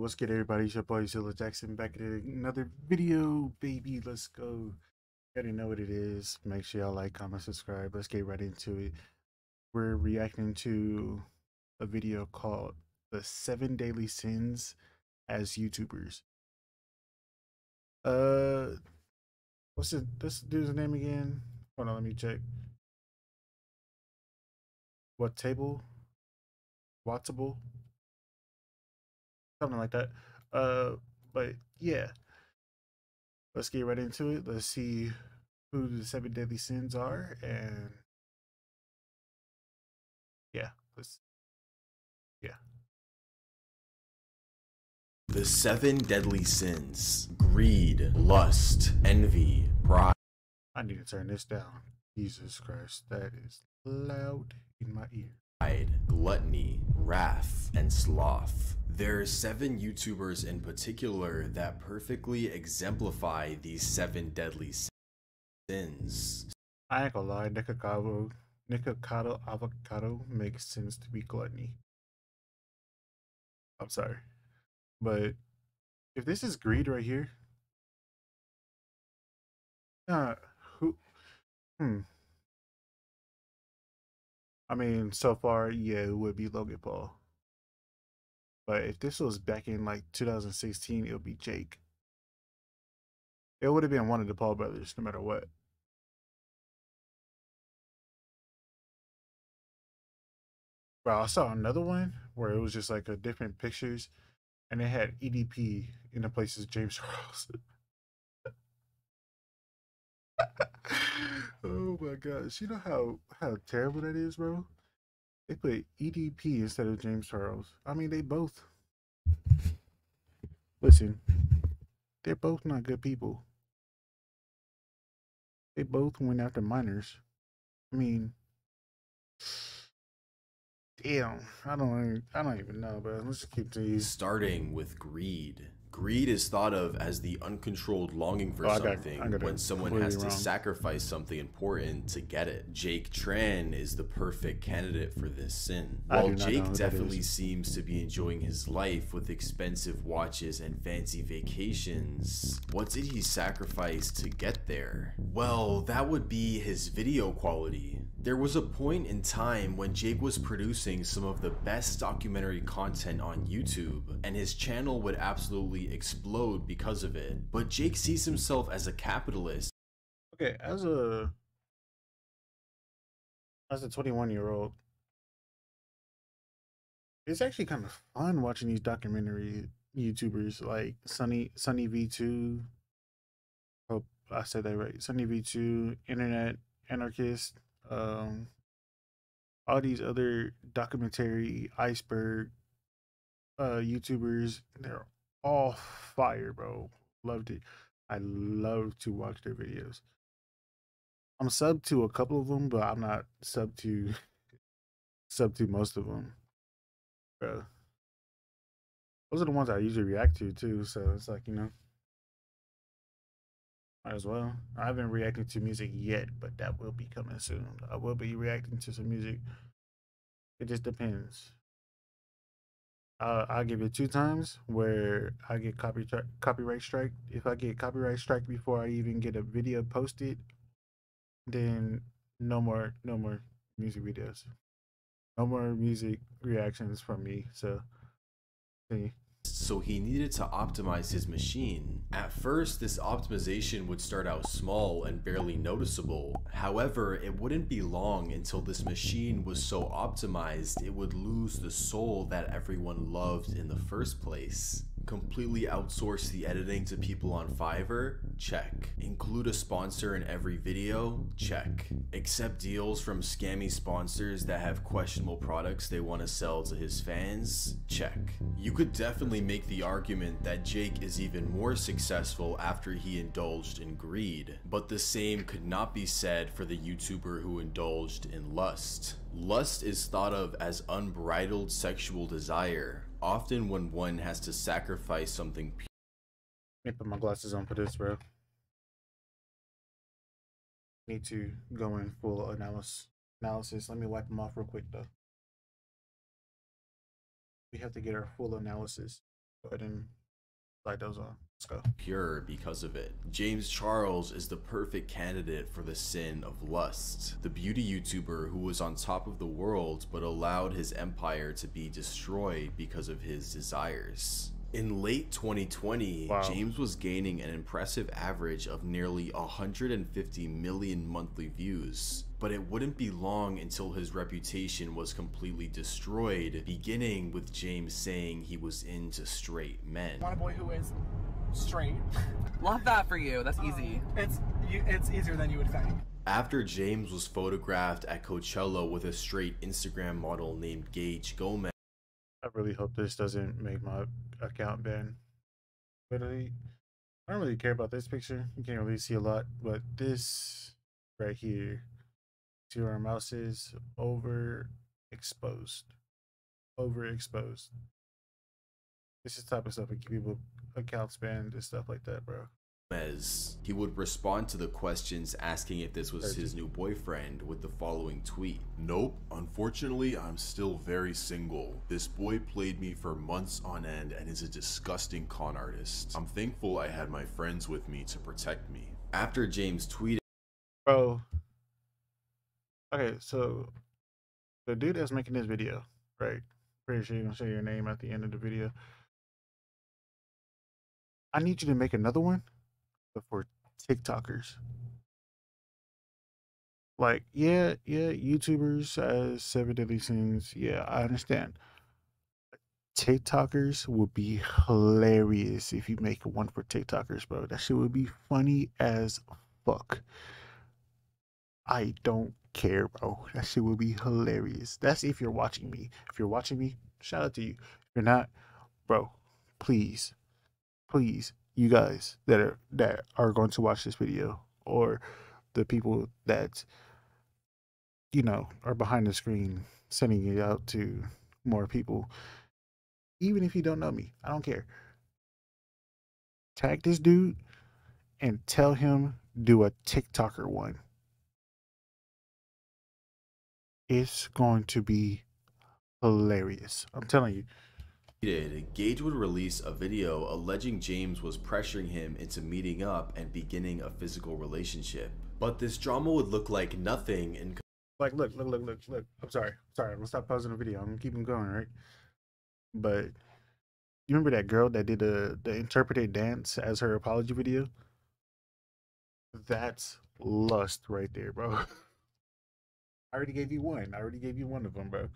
what's good, everybody? It's your boy Zilla Jackson back at another video, baby. Let's go. You already know what it is. Make sure y'all like, comment, subscribe. Let's get right into it. We're reacting to a video called The Seven Daily Sins as YouTubers. Uh, what's it, this dude's name again? Hold on, let me check. What table? Watchable? Something like that. Uh, but yeah, let's get right into it. Let's see who the seven deadly sins are, and yeah, let's yeah. The seven deadly sins greed, lust, envy, pride. I need to turn this down. Jesus Christ, that is loud in my ear. Gluttony, wrath, and sloth. There are seven YouTubers in particular that perfectly exemplify these seven deadly sins. I ain't gonna lie, Nikocado, Nikocado avocado makes sense to be gluttony. I'm sorry. But if this is greed right here, uh, who, hmm. I mean, so far, yeah, it would be Logan Paul. But if this was back in like 2016, it would be Jake. It would have been one of the Paul brothers, no matter what. Bro, I saw another one where it was just like a different pictures, and it had EDP in the places James Charles. oh my gosh, you know how how terrible that is, bro. They put EDP instead of James Charles. I mean, they both. Listen, they're both not good people. They both went after minors. I mean, damn. I don't. I don't even know, but let's keep these. Starting with greed. Greed is thought of as the uncontrolled longing for oh, something got, when someone has to wrong. sacrifice something important to get it. Jake Tran is the perfect candidate for this sin. While Jake definitely seems to be enjoying his life with expensive watches and fancy vacations, what did he sacrifice to get there? Well, that would be his video quality. There was a point in time when Jake was producing some of the best documentary content on YouTube, and his channel would absolutely explode because of it. But Jake sees himself as a capitalist. Okay, as a as a 21 year old, it's actually kind of fun watching these documentary YouTubers like Sunny Sunny V2. Hope I said that right. Sunny V2, Internet Anarchist um, all these other documentary iceberg uh YouTubers, they're all fire, bro. Loved it. I love to watch their videos. I'm sub to a couple of them, but I'm not sub to sub to most of them, bro. Those are the ones I usually react to too. So it's like you know. Might as well. I haven't reacted to music yet, but that will be coming soon. I will be reacting to some music. It just depends. Uh, I'll give it two times where I get copy copyright strike. If I get copyright strike before I even get a video posted, then no more, no more music videos, no more music reactions from me. So, see so he needed to optimize his machine. At first, this optimization would start out small and barely noticeable. However, it wouldn't be long until this machine was so optimized it would lose the soul that everyone loved in the first place. Completely outsource the editing to people on Fiverr? Check. Include a sponsor in every video? Check. Accept deals from scammy sponsors that have questionable products they want to sell to his fans? Check. You could definitely make the argument that Jake is even more successful after he indulged in greed, but the same could not be said for the YouTuber who indulged in lust. Lust is thought of as unbridled sexual desire, often when one has to sacrifice something. Let me put my glasses on for this, bro. Need to go in full analysis. Analysis. Let me wipe them off real quick, though. We have to get our full analysis. go ahead and slide those on. Let's go. pure because of it. James Charles is the perfect candidate for the sin of lust. The beauty YouTuber who was on top of the world but allowed his empire to be destroyed because of his desires. In late 2020, Wow. James was gaining an impressive average of nearly 150 million monthly views. But it wouldn't be long until his reputation was completely destroyed, beginning with James saying he was into straight men. want a boy who is straight. Love that for you. That's easy. Um, it's you, it's easier than you would think. After James was photographed at Coachella with a straight Instagram model named Gage Gomez, I really hope this doesn't make my account ban. Literally, I don't really care about this picture. You can't really see a lot, but this right here, to our mouse is overexposed. Overexposed. This is the type of stuff that keep people accounts banned and stuff like that, bro. As he would respond to the questions asking if this was his new boyfriend with the following tweet. Nope, unfortunately, I'm still very single. This boy played me for months on end and is a disgusting con artist. I'm thankful I had my friends with me to protect me. After James tweeted Bro. Okay, so the dude that's making this video, right? Pretty sure you're gonna say your name at the end of the video. I need you to make another one, for TikTokers. Like, yeah, yeah, YouTubers as seven deadly sins. Yeah, I understand. TikTokers would be hilarious if you make one for TikTokers, bro. That shit would be funny as fuck. I don't care, bro. That shit would be hilarious. That's if you're watching me. If you're watching me, shout out to you. If you're not, bro, please, please, you guys that are that are going to watch this video or the people that you know are behind the screen sending it out to more people. Even if you don't know me, I don't care. Tag this dude and tell him do a TikToker one. It's going to be hilarious. I'm telling you. Gage would release a video alleging James was pressuring him into meeting up and beginning a physical relationship. But this drama would look like nothing in Like, look, look, look, look, look. I'm sorry. Sorry. I'm gonna stop pausing the video. I'm gonna keep him going, right? But you remember that girl that did the the interpreted dance as her apology video? That's lust right there, bro. I already gave you one. I already gave you one of them, bro.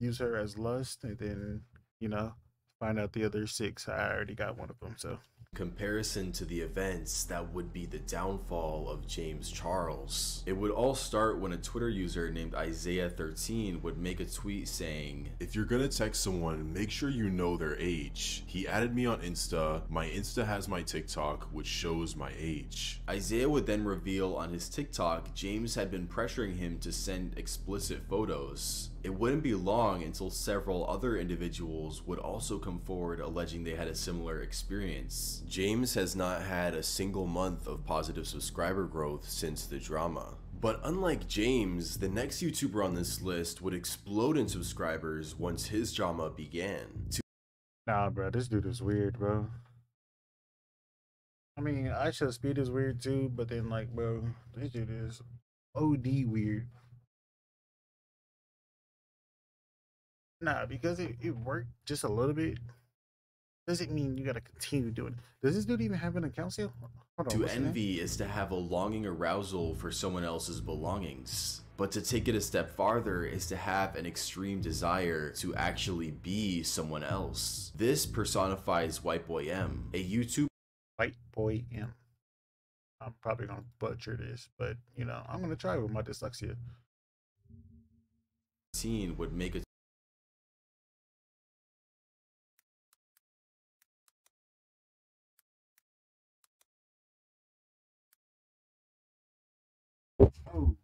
Use her as lust, and then you know find out the other six. I already got one of them, so comparison to the events that would be the downfall of James Charles. It would all start when a Twitter user named Isaiah13 would make a tweet saying, If you're gonna text someone, make sure you know their age. He added me on Insta. My Insta has my TikTok, which shows my age. Isaiah would then reveal on his TikTok James had been pressuring him to send explicit photos. It wouldn't be long until several other individuals would also come forward alleging they had a similar experience. James has not had a single month of positive subscriber growth since the drama. But unlike James, the next YouTuber on this list would explode in subscribers once his drama began. To Nah, bro, this dude is weird, bro. I mean, IShowSpeed is weird too, but then like, bro, this dude is OD weird. Nah, because it, it worked just a little bit doesn't mean you gotta continue doing it. Does this dude even have an account still? Hold on, To what's his name? envy is to have a longing arousal for someone else's belongings. But to take it a step farther is to have an extreme desire to actually be someone else. This personifies White Boy M, a YouTube White Boy M. I'm probably gonna butcher this, but you know, I'm gonna try with my dyslexia. teen would make a Bro.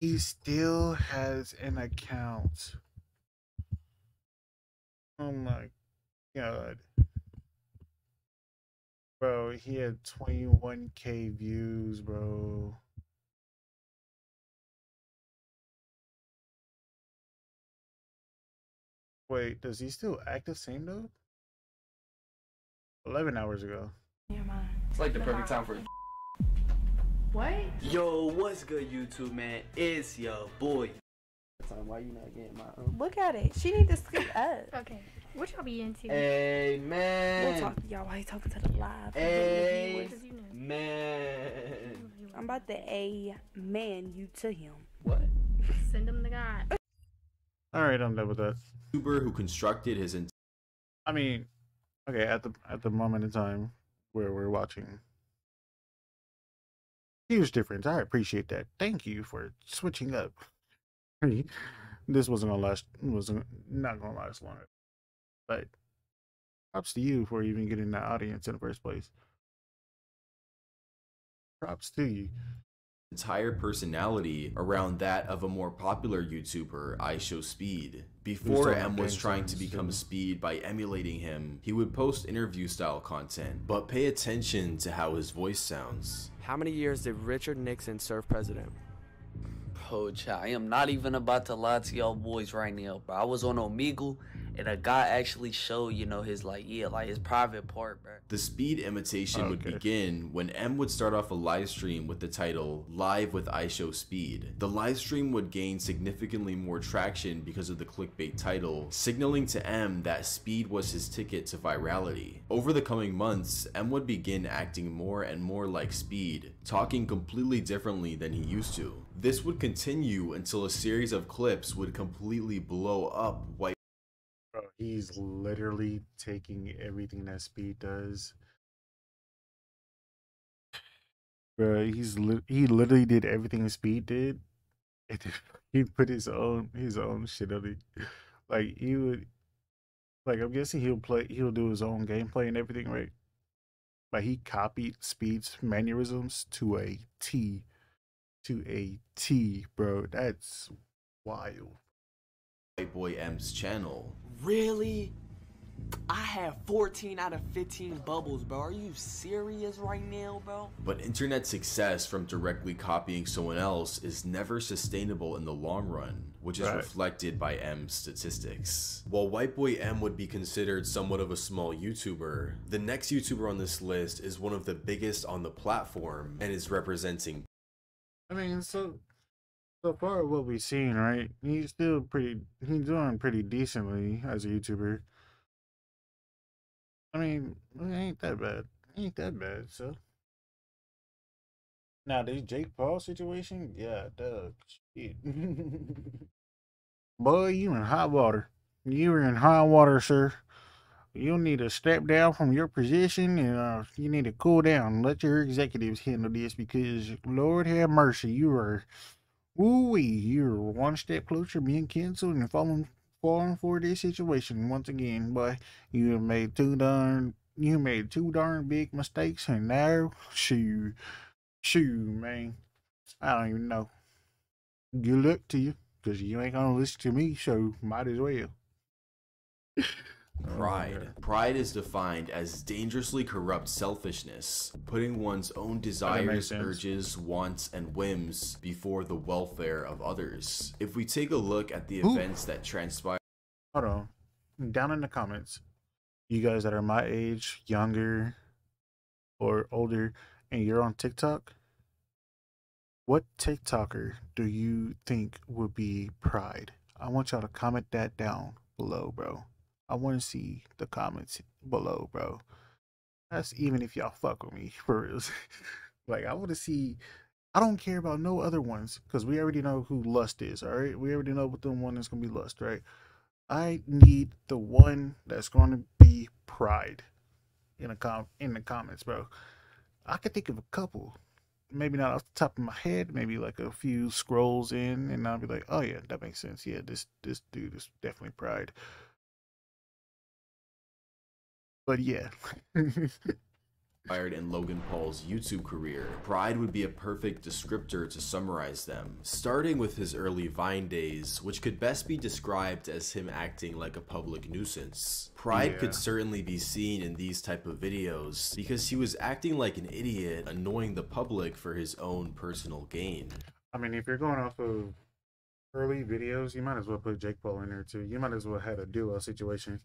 He still has an account. Oh my god. Bro, he had 21k views, bro. Wait, does he still act the same though? Eleven hours ago. Never mind. It's like the perfect time for What? Yo, what's good, YouTube man? It's your boy. Why you not getting my um? Look at it. She need to scoot up. Okay, what y'all be into? Hey We'll man. talk to y'all while he talking to the live. Hey. Because you know. Man. I'm about to a man you to him. What? Send him the guy. All right, I'm done with that. YouTuber who constructed his entire I mean, okay, at the at the moment in time where we're watching, huge difference. I appreciate that. Thank you for switching up. this wasn't gonna last. wasn't not gonna last long, but props to you for even getting that audience in the first place. Props to you. Entire personality around that of a more popular YouTuber, IShowSpeed. Before talking M was trying to become too. Speed by emulating him, he would post interview style content, but pay attention to how his voice sounds. How many years did Richard Nixon serve president? Oh, child, I am not even about to lie to y'all boys right now, bro. I was on Omegle, and a guy actually showed, you know, his like, yeah, like his private part, bro. The speed imitation would Okay. begin when M would start off a live stream with the title Live with IShowSpeed. The live stream would gain significantly more traction because of the clickbait title, signaling to M that speed was his ticket to virality. Over the coming months, M would begin acting more and more like Speed, talking completely differently than he used to. This would continue until a series of clips would completely blow up White Bro, he's literally taking everything that Speed does. Bro, he's li- he literally did everything Speed did. And he put his own his own shit on it. Like he would, like I'm guessing he'll play he'll do his own gameplay and everything, right? But he copied Speed's mannerisms to a T, to a T, bro. That's wild. White Boy M's channel. Really? I have 14 out of 15 bubbles, bro. Are you serious right now, bro? But internet success from directly copying someone else is never sustainable in the long run, which is Right. reflected by M's statistics. While White Boy M would be considered somewhat of a small YouTuber, the next YouTuber on this list is one of the biggest on the platform and is representing I mean, so so far what we've seen, right? He's still pretty. He's doing pretty decently as a YouTuber. I mean, it ain't that bad. Ain't that bad. So now this Jake Paul situation, yeah, duh, shit. Boy, you in hot water. You are in hot water, sir. You need to step down from your position and uh, you need to cool down. Let your executives handle this because, Lord have mercy, you are, woo you're one step closer being canceled and falling, falling for this situation once again. But you made two darn, you made two darn big mistakes, and now, shoo, shoo, man, I don't even know. Good luck to you, cause you ain't gonna listen to me, so might as well. Oh, Pride. Pride is defined as dangerously corrupt selfishness, putting one's own desires, urges, wants, and whims before the welfare of others. If we take a look at the Ooh. events that transpired hold on down in the comments you guys that are my age younger or older and you're on tiktok what tiktoker do you think would be pride i want y'all to comment that down below bro i want to see the comments below bro that's even if y'all fuck with me for real like i want to see I don't care about no other ones because we already know who Lust is. All right, we already know what the one is gonna be Lust, right? I need the one that's to be Pride in a com in the comments, bro. I could think of a couple, maybe not off the top of my head, maybe like a few scrolls in, and I'll be like, oh yeah, that makes sense. Yeah, this this dude is definitely Pride. But yeah, in Logan Paul's YouTube career, Pride would be a perfect descriptor to summarize them. Starting with his early Vine days, which could best be described as him acting like a public nuisance. Pride Yeah. could certainly be seen in these type of videos because he was acting like an idiot, annoying the public for his own personal gain. I mean, if you're going off of early videos, you might as well put Jake Paul in there too. You might as well had a duo situation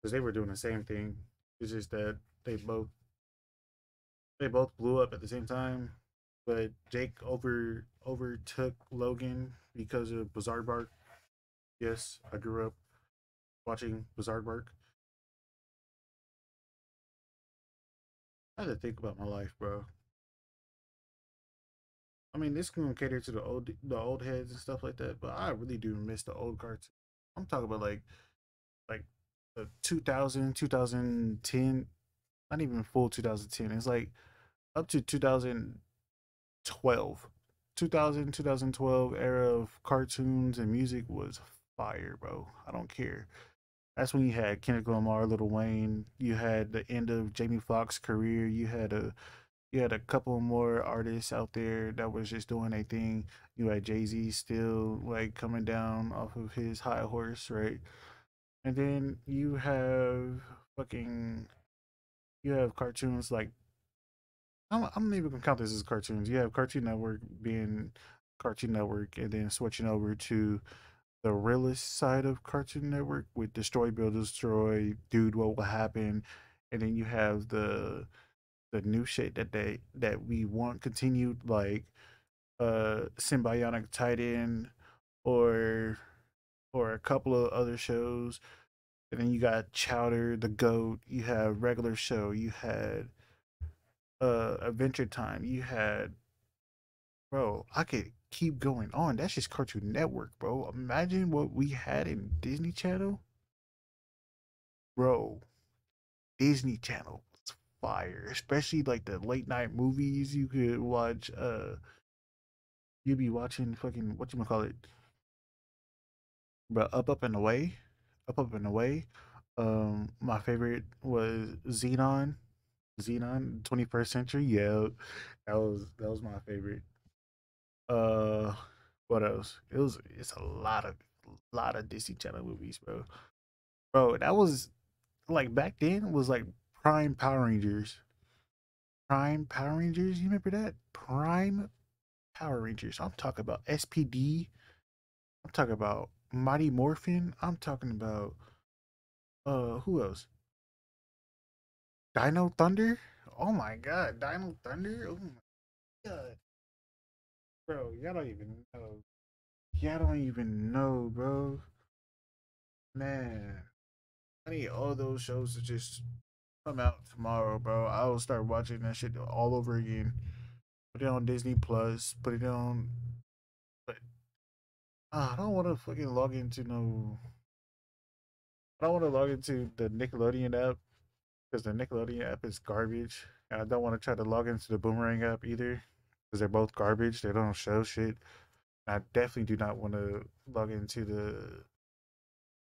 because they were doing the same thing. It's just that they both they both blew up at the same time, but Jake over overtook Logan because of Bizaardvark. Yes, I grew up watching Bizaardvark. I had to think about my life, bro. I mean, this can cater to the old the old heads and stuff like that, but I really do miss the old cartoons. I'm talking about like like Uh, 2000, 2010, not even full 2010. It's like up to 2012. 2000, 2012 era of cartoons and music was fire, bro. I don't care. That's when you had Kendrick Lamar, Lil Wayne. You had the end of Jamie Foxx's career. You had a you had a couple more artists out there that was just doing a thing. You had Jay Z still like coming down off of his high horse, right? And then you have fucking you have cartoons like I'm I'm not even gonna count this as cartoons. You have Cartoon Network being Cartoon Network, and then switching over to the realist side of Cartoon Network with Destroy Build Destroy, Dude, What Will Happen, and then you have the the new shit that they that we want continued like uh Sym-Bionic Titan or or a couple of other shows. And then you got Chowder, the Goat, you have regular show, you had uh Adventure Time, you had bro, I could keep going on. That's just Cartoon Network, bro. Imagine what we had in Disney Channel. Bro, Disney Channel was fire, especially like the late night movies you could watch uh you'd be watching fucking what you call it but up up and away up up and away um my favorite was Zenon Zenon 21st century yeah that was that was my favorite. Uh what else? It was it's a lot of lot of disney channel movies bro. Bro that was like back then was like prime power rangers. Prime power rangers? You remember that? Prime power rangers. I'm talking about spd i'm talking about mighty morphin? I'm talking about uh who else? Dino thunder? Oh my god dino thunder? Oh my god. Bro y'all don't even know. Y'all don't even know bro. Man. I need all those shows to just come out tomorrow bro. I will start watching that shit all over again. Put it on disney plus put it on ah, i don't want to fucking log into no i don't want to log into the nickelodeon app because the nickelodeon app is garbage and i don't want to try to log into the boomerang app either because they're both garbage they don't show shit I definitely do not want to log into the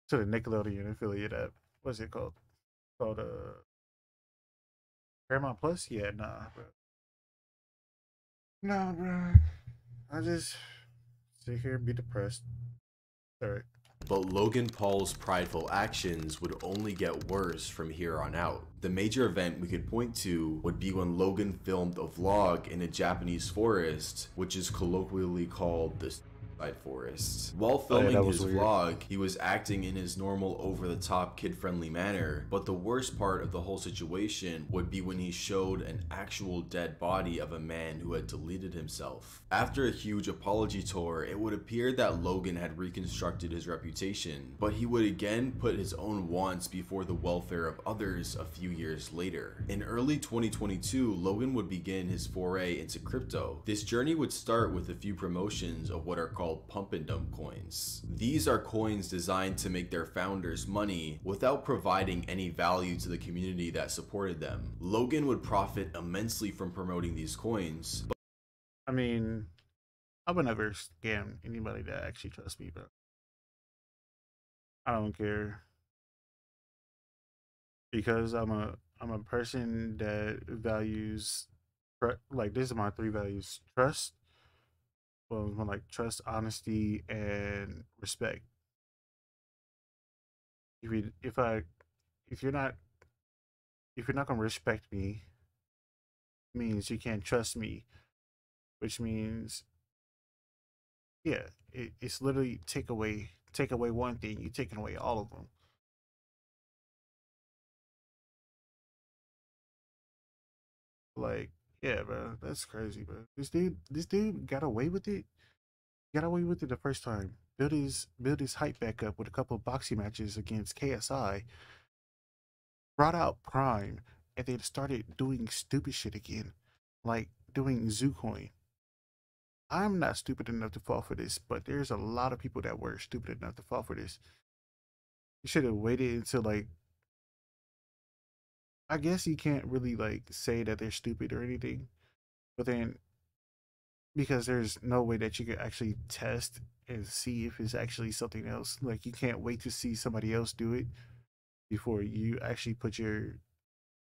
to the Nickelodeon affiliate app. What's it called? Called uh Paramount Plus? Yeah, nah, bro. Nah, bro. I just sit here be depressed. But Logan Paul's prideful actions would only get worse from here on out. The major event we could point to would be when Logan filmed a vlog in a Japanese forest, which is colloquially called the Side Forest. While Oh, yeah, filming his weird. vlog, he was acting in his normal over the top kid friendly manner, but the worst part of the whole situation would be when he showed an actual dead body of a man who had deleted himself. After a huge apology tour, it would appear that Logan had reconstructed his reputation, but he would again put his own wants before the welfare of others a few years later. In early 2022, Logan would begin his foray into crypto. This journey would start with a few promotions of what are called pump and dump coins. These are coins designed to make their founders money without providing any value to the community that supported them. Logan would profit immensely from promoting these coins, but I mean, I would never scam anybody that actually trusts me, but I don't care. Because I'm a I'm a person that values like this is my three values: trust, well, more like trust, honesty, and respect. If you if I if you're not if you're not gonna respect me, means you can't trust me, which means yeah, it, it's literally take away take away one thing, you're taking away all of them. Like, yeah, bro, that's crazy, bro. This dude, this dude got away with it. Got away with it the first time. Built his built his hype back up with a couple of boxing matches against KSI. Brought out Prime, and then started doing stupid shit again, like doing Zoocoin. I'm not stupid enough to fall for this, but there's a lot of people that were stupid enough to fall for this. You should have waited until like I guess you can't really like say that they're stupid or anything, but then because there's no way that you could actually test and see if it's actually something else. Like you can't wait to see somebody else do it before you actually put your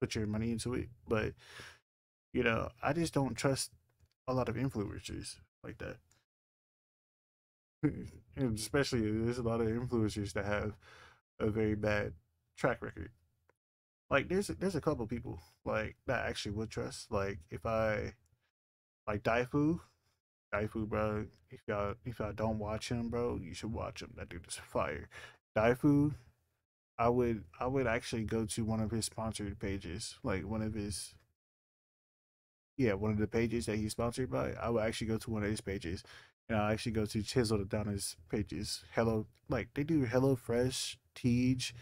put your money into it. But you know, I just don't trust a lot of influencers like that. and especially there's a lot of influencers that have a very bad track record. Like there's there's a couple people like that I actually would trust. Like if I like Daifu, Daifu, bro. If y'all if y'all don't watch him, bro, you should watch him. That dude is fire. Daifu, I would I would actually go to one of his sponsored pages, like one of his yeah, one of the pages that he's sponsored by. I would actually go to one of his pages, and I actually go to Chisel down his pages. Hello, like they do Hello Fresh, Teej,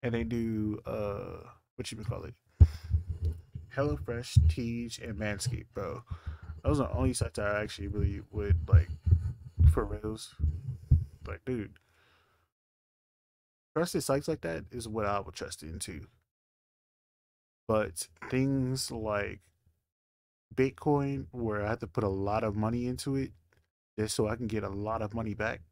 and they do uh what you call it, Hello Fresh, Teej, and Manscaped, bro. Those are the only sites I actually really would like for reals. Like, dude, trusted sites like that is what I would trust into. But things like Bitcoin, where I have to put a lot of money into it just so I can get a lot of money back,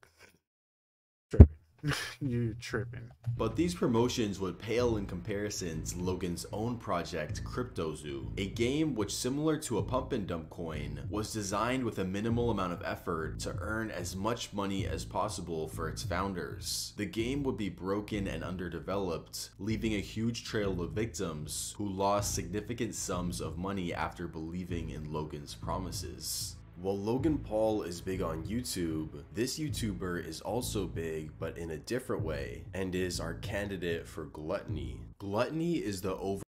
You're tripping. But these promotions would pale in comparison to Logan's own project, CryptoZoo, a game which, similar to a pump and dump coin, was designed with a minimal amount of effort to earn as much money as possible for its founders. The game would be broken and underdeveloped, leaving a huge trail of victims who lost significant sums of money after believing in Logan's promises. While Logan Paul is big on YouTube, this YouTuber is also big but in a different way and is our candidate for gluttony. Gluttony is the over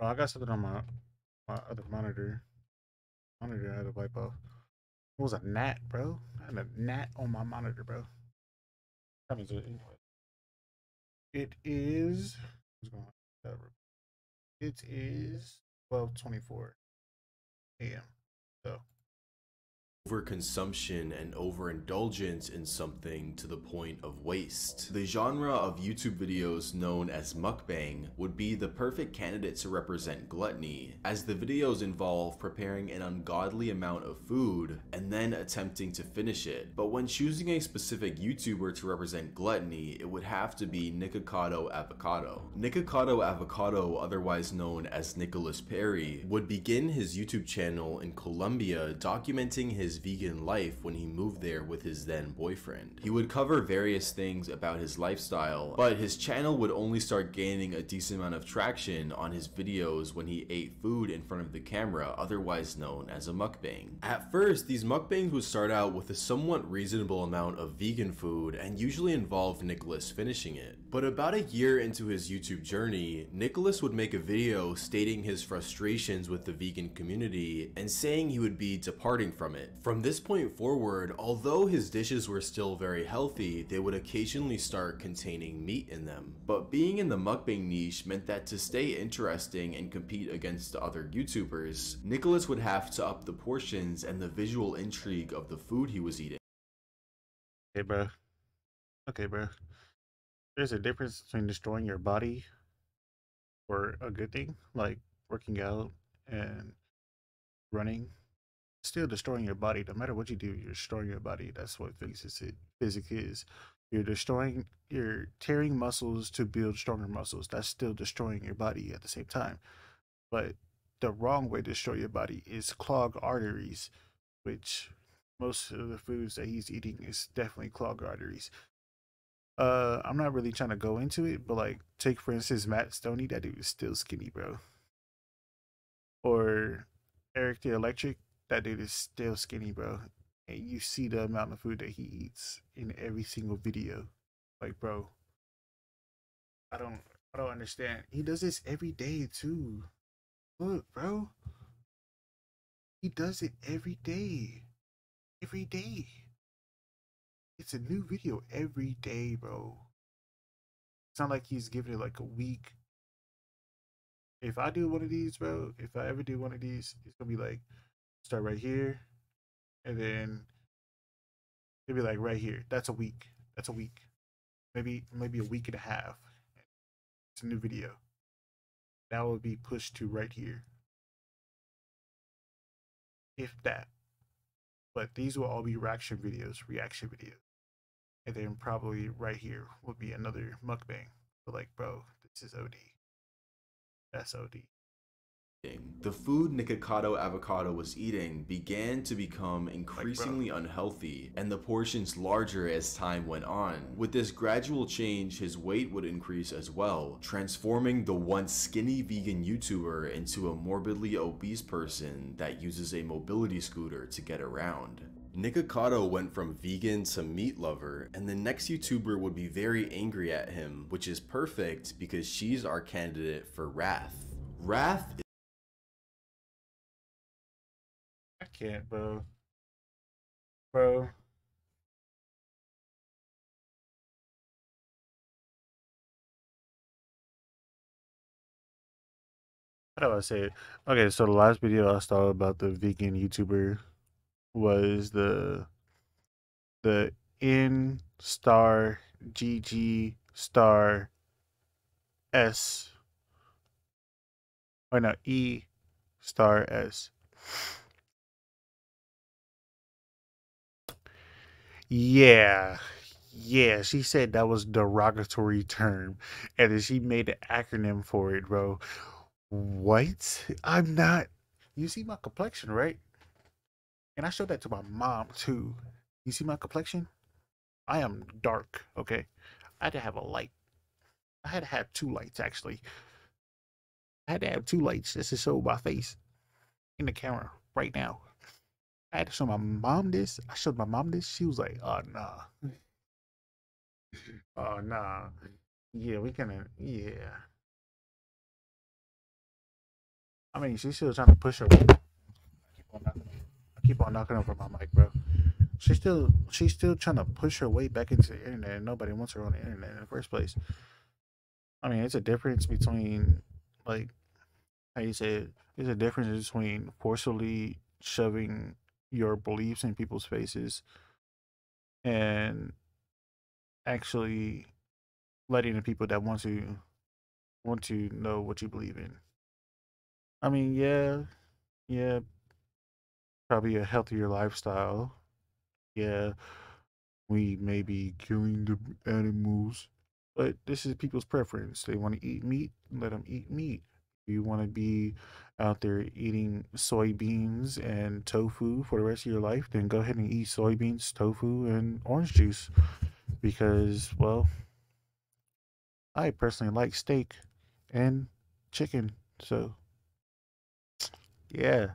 on, I got something on my my other monitor. Monitor had to wipe off. It was a gnat, bro. I had a gnat on my monitor, bro. Time is it going on? It is twelve twenty four a.m. So overconsumption and overindulgence in something to the point of waste. The genre of YouTube videos known as mukbang would be the perfect candidate to represent gluttony, as the videos involve preparing an ungodly amount of food and then attempting to finish it. But when choosing a specific YouTuber to represent gluttony, it would have to be Nikocado Avocado. Nikocado Avocado, otherwise known as Nicholas Perry, would begin his YouTube channel in Colombia documenting his vegan life when he moved there with his then boyfriend. He would cover various things about his lifestyle, but his channel would only start gaining a decent amount of traction on his videos when he ate food in front of the camera, otherwise known as a mukbang. At first, these mukbangs would start out with a somewhat reasonable amount of vegan food and usually involve Nicholas finishing it. But about a year into his YouTube journey, Nicholas would make a video stating his frustrations with the vegan community and saying he would be departing from it. From this point forward, although his dishes were still very healthy, they would occasionally start containing meat in them. But being in the mukbang niche meant that to stay interesting and compete against other YouTubers, Nicholas would have to up the portions and the visual intrigue of the food he was eating. Okay, bro. Okay, bro. There's a difference between destroying your body for a good thing, like working out and running. Still destroying your body. No matter what you do, you're destroying your body. That's what physics is. Physics is. You're destroying. You're tearing muscles to build stronger muscles. That's still destroying your body at the same time. But the wrong way to destroy your body is clog arteries, which most of the foods that he's eating is definitely clog arteries. Uh, I'm not really trying to go into it, but like, take for instance Matt Stonie. That dude is still skinny, bro. Or Eric the Electric. That dude is still skinny, bro. and you see the amount of food that he eats in every single video. Like, bro, I don't, I don't understand. He does this every day too. Look, bro, he does it every day, every day. It's a new video every day, bro. It's not like he's giving it like a week. If I do one of these, bro, if I ever do one of these, it's gonna be like start right here, and then it'd be like right here. That's a week. That's a week. Maybe maybe a week and a half. It's a new video. That will be pushed to right here. If that. But these will all be reaction videos, reaction videos. And then probably right here will be another mukbang. But like, bro, this is OD. That's OD. The food Nikocado Avocado was eating began to become increasingly unhealthy, and the portions larger as time went on. With this gradual change, his weight would increase as well, transforming the once skinny vegan YouTuber into a morbidly obese person that uses a mobility scooter to get around. Nikocado went from vegan to meat lover, and the next YouTuber would be very angry at him, which is perfect because she's our candidate for Wrath. Wrath I can't, bro. Bro. How do I say it? Okay, so the last video I saw about the vegan YouTuber was the the N star GG star S or no E star S. Yeah. Yeah, she said that was derogatory term. And then she made an acronym for it, bro. What? I'm not you see my complexion, right? And I showed that to my mom too. You see my complexion? I am dark, okay? I had to have a light. I had to have two lights actually. I had to have two lights just to show my face in the camera right now. I had to show my mom this. I showed my mom this. She was like, "Oh nah, oh nah, yeah, we can, uh, yeah." I mean, she's still trying to push her. I keep on knocking, I keep on knocking over my mic, bro. She's still, she's still trying to push her way back into the internet, and nobody wants her on the internet in the first place. I mean, it's a difference between, like, how you say it. There's a difference between forcibly shoving your beliefs in people's faces and actually letting the people that want to want to know what you believe in. I mean, yeah, yeah, probably a healthier lifestyle. Yeah, we may be killing the animals, but this is people's preference. They want to eat meat, let them eat meat. You want to be out there eating soybeans and tofu for the rest of your life, then go ahead and eat soybeans, tofu, and orange juice. Because, well, I personally like steak and chicken. So, yeah.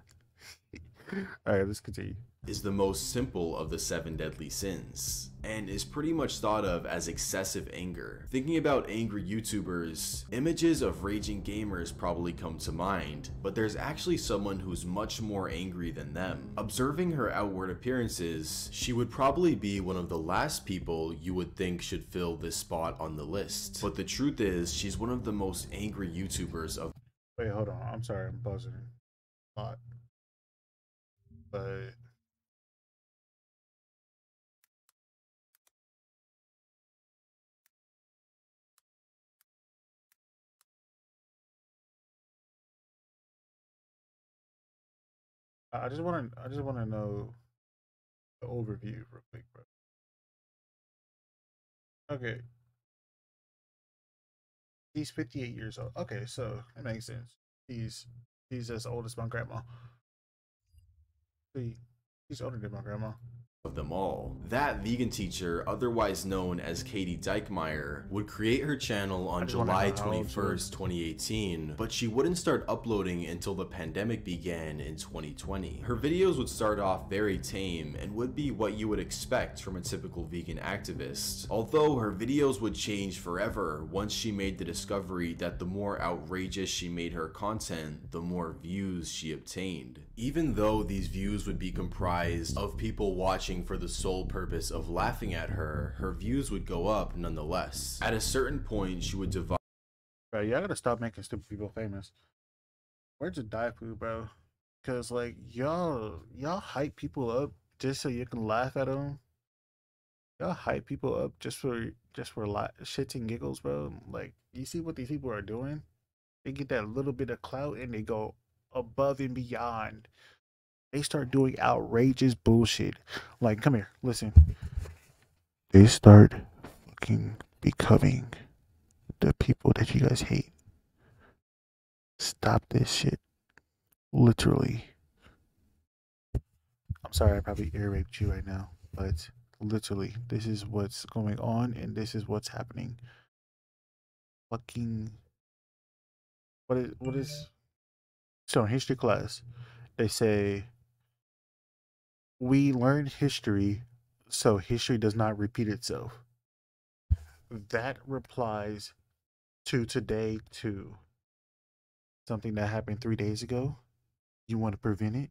All right, let's continue. Is the most simple of the seven deadly sins and is pretty much thought of as excessive anger. Thinking about angry YouTubers, images of raging gamers probably come to mind, but there's actually someone who's much more angry than them. Observing her outward appearances, she would probably be one of the last people you would think should fill this spot on the list. But the truth is, she's one of the most angry YouTubers of Wait, hold on. I'm sorry. I'm buzzing a lot. But I just want to. I just want to know the overview real quick, bro. Okay, he's 58 years old. Okay, so it makes sense. He's he's as old as my grandma. See, he's older than my grandma. Of them all. That vegan teacher, otherwise known as Kadie Diekmeyer, would create her channel on July know how old she 21st, is. 2018, but she wouldn't start uploading until the pandemic began in 2020. Her videos would start off very tame and would be what you would expect from a typical vegan activist, although her videos would change forever once she made the discovery that the more outrageous she made her content, the more views she obtained. Even though these views would be comprised of people watching for the sole purpose of laughing at her, her views would go up nonetheless. At a certain point, she would divide Bro, y'all gotta stop making stupid people famous. Where's the die food, bro? Cause like y'all, y'all hype people up just so you can laugh at them. Y'all hype people up just for just for shits and giggles, bro. Like you see what these people are doing? They get that little bit of clout and they go above and beyond. They start doing outrageous bullshit. Like, come here, listen. They start fucking becoming the people that you guys hate. Stop this shit. Literally. I'm sorry I probably ear raped you right now, but literally, this is what's going on and this is what's happening. Fucking what is what is so in history class they say we learn history so history does not repeat itself. That replies to today too. Something that happened three days ago. You want to prevent it?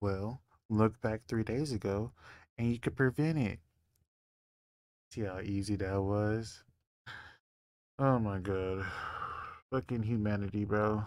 Well, look back three days ago and you could prevent it. See how easy that was? Oh my god. Fucking humanity, bro.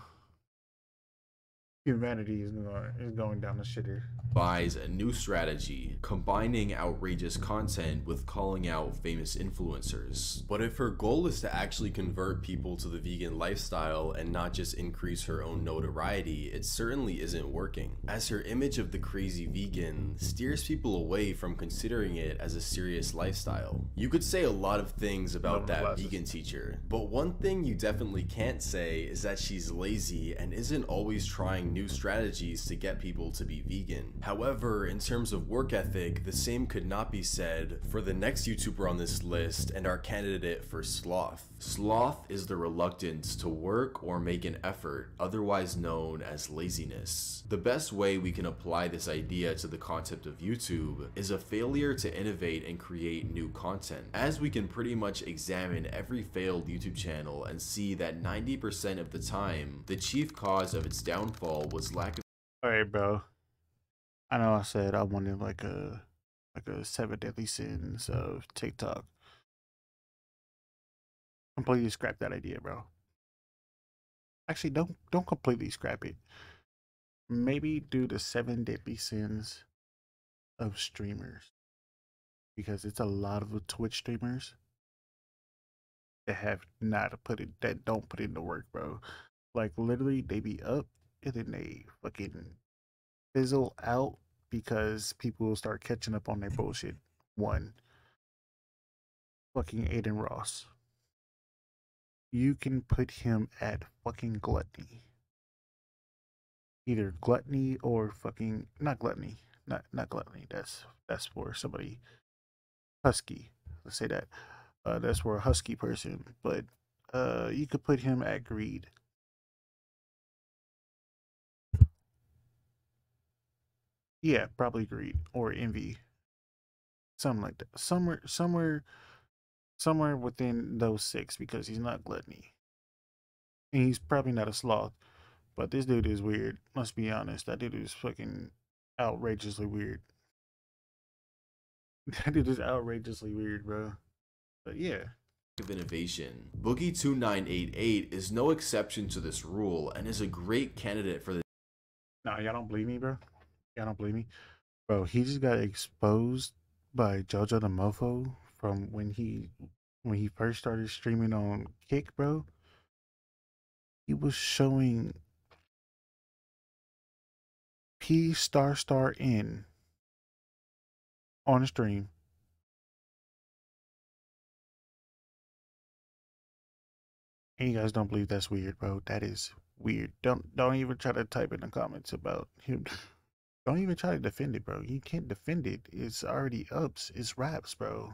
Humanity is going is going down the shitter. Buys a new strategy, combining outrageous content with calling out famous influencers. But if her goal is to actually convert people to the vegan lifestyle and not just increase her own notoriety, it certainly isn't working, as her image of the crazy vegan steers people away from considering it as a serious lifestyle. You could say a lot of things about that vegan teacher, but one thing you definitely can't say is that she's lazy and isn't always trying new strategies to get people to be vegan. However, in terms of work ethic, the same could not be said for the next YouTuber on this list and our candidate for sloth. Sloth is the reluctance to work or make an effort, otherwise known as laziness. The best way we can apply this idea to the concept of YouTube is a failure to innovate and create new content, as we can pretty much examine every failed YouTube channel and see that 90% of the time, the chief cause of its downfall was lack of Alright, bro. I know I said I wanted like a like a seven deadly sins of TikTok. Completely scrap that idea, bro. Actually, don't don't completely scrap it. Maybe do the seven deadly sins of streamers, because it's a lot of the Twitch streamers that have not put it that don't put in the work, bro. Like literally, they be up and then they fucking fizzle out because people will start catching up on their bullshit. One, fucking Adin Ross. You can put him at fucking gluttony. Either gluttony or fucking not gluttony. Not not gluttony. That's that's for somebody husky. Let's say that. Uh that's for a husky person. But uh you could put him at greed. Yeah, probably greed or envy. Something like that. Somewhere somewhere somewhere within those six because he's not gluttony. And he's probably not a sloth. But this dude is weird. Let's be honest. That dude is fucking outrageously weird. That dude is outrageously weird, bro. But yeah. of innovation. Boogie2988 is no exception to this rule and is a great candidate for the Nah, y'all don't believe me, bro. Y'all don't believe me, bro. He just got exposed by JoJo the Mofo from when he when he first started streaming on Kick, bro. He was showing P star star N on the stream. And you guys don't believe that's weird, bro. That is weird. Don't don't even try to type in the comments about him Don't even try to defend it, bro. You can't defend it. It's already ups. It's raps, bro.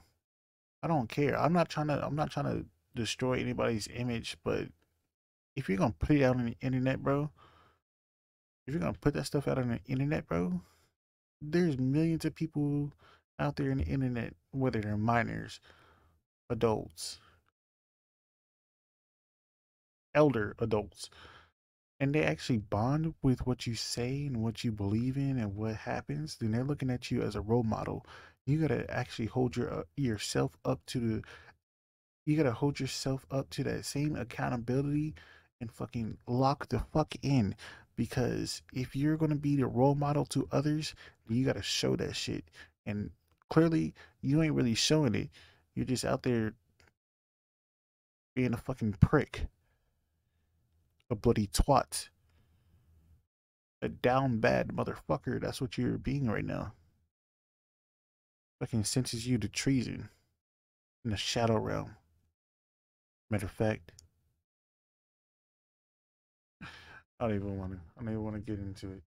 I don't care. I'm not trying to. I'm not trying to destroy anybody's image, but if you're gonna put it out on the internet, bro, if you're gonna put that stuff out on the internet, bro, there's millions of people out there in the internet, whether they're minors, adults, elder adults, and they actually bond with what you say and what you believe in and what happens, then they're looking at you as a role model. You gotta actually hold your uh, yourself up to the. You gotta hold yourself up to that same accountability and fucking lock the fuck in. Because if you're gonna be the role model to others, you gotta show that shit. And clearly, you ain't really showing it. You're just out there being a fucking prick a bloody twat, a down bad motherfucker. That's what you're being right now. Fucking senses you to treason in the shadow realm. Matter of fact, I don't even want to. I don't even want to get into it.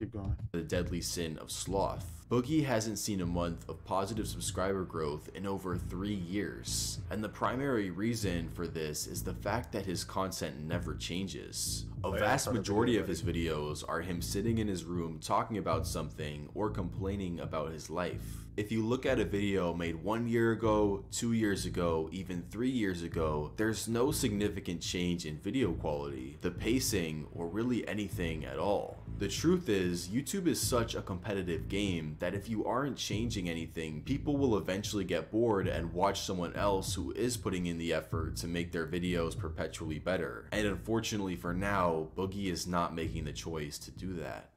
Keep going. the deadly sin of sloth. Boogie hasn't seen a month of positive subscriber growth in over three years, and the primary reason for this is the fact that his content never changes. A oh, vast of the majority of his videos are him sitting in his room talking about something or complaining about his life. If you look at a video made one year ago, two years ago, even three years ago, there's no significant change in video quality, the pacing, or really anything at all. The truth is, YouTube is such a competitive game that if you aren't changing anything, people will eventually get bored and watch someone else who is putting in the effort to make their videos perpetually better. And unfortunately for now, Boogie is not making the choice to do that.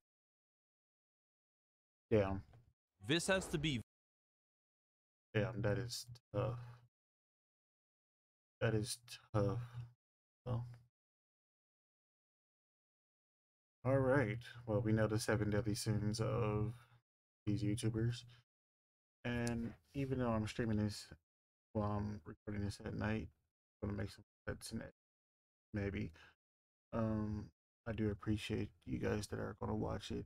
Damn, This has to be damn, that is tough. That is tough. Well. All right. Well, we know the seven deadly sins of these YouTubers. And even though I'm streaming this while I'm recording this at night, I'm gonna make some cuts in it. Maybe. Um, I do appreciate you guys that are gonna watch it.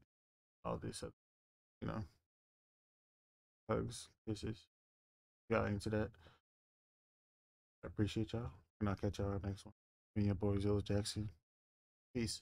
All this, you know, hugs, kisses. Got into that. I appreciate y'all, and I'll catch y'all next one. Me and your boy Zilla Jackson. Peace.